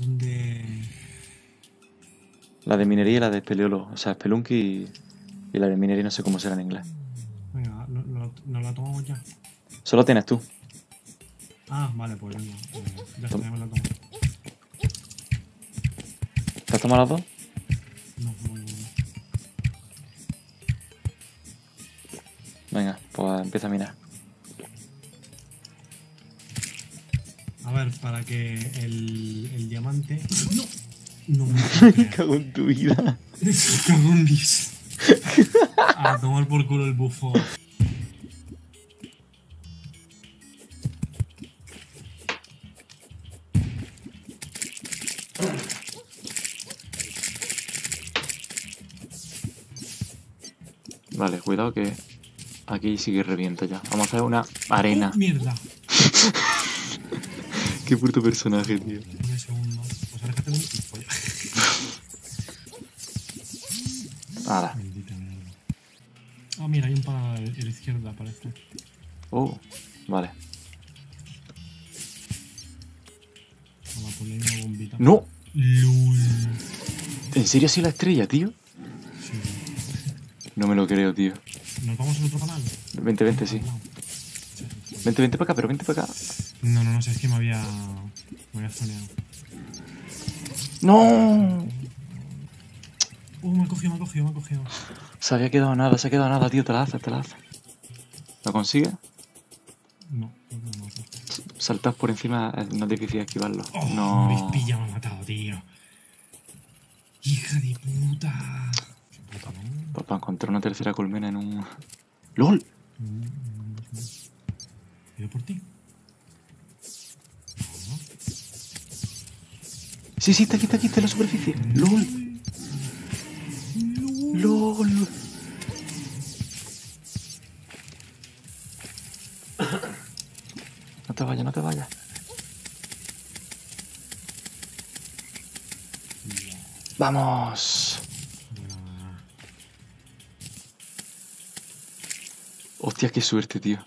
donde. La de minería y la de espeleólogo. O sea, spelunky y, y la de minería no sé cómo será en inglés. Venga, lo- lo- nos la tomamos ya. Solo tienes tú. Ah, vale, pues venga. eh, ya Tom- me la tomo. ¿Te has tomado las dos? No, no, no. Venga, pues empieza a minar. A ver, para que el, el diamante. ¡No! No me cago en tu vida. Cagundis. A tomar por culo el bufo. Vale, cuidado que aquí sí que revienta ya. Vamos a hacer una arena. ¡Oh, mierda! Qué puto personaje, tío. Pues mierda. Ah, mira, hay un para la, la izquierda, parece. Oh, vale. Vamos a ponerle una bombita. ¡No! ¡Lul! ¿En serio así la estrella, tío? Sí. No me lo creo, tío. ¿Nos vamos al otro canal? Vente, vente, sí. Vente, vente para acá, pero vente para acá. No, no, no, sé, es que me había. Me había zoneado. ¡No! Uh, me ha cogido, me ha cogido, me ha cogido. Se había quedado nada, se ha quedado nada, tío. Te la haces, te la haces. ¿Lo consigues? No, no me cogido. Saltas por encima, no es difícil esquivarlo. Oh, Me no. habéis pillado, me ha matado, tío. Hija de puta. Qué puta, ¿no? Pues para encontrar una tercera colmena en un. ¡LOL! ¿Ido por ti? Sí, sí, está aquí, está aquí, está en la superficie. ¡LOL! ¡LOL! No te vayas, no te vayas. ¡Vamos! Hostia, qué suerte, tío.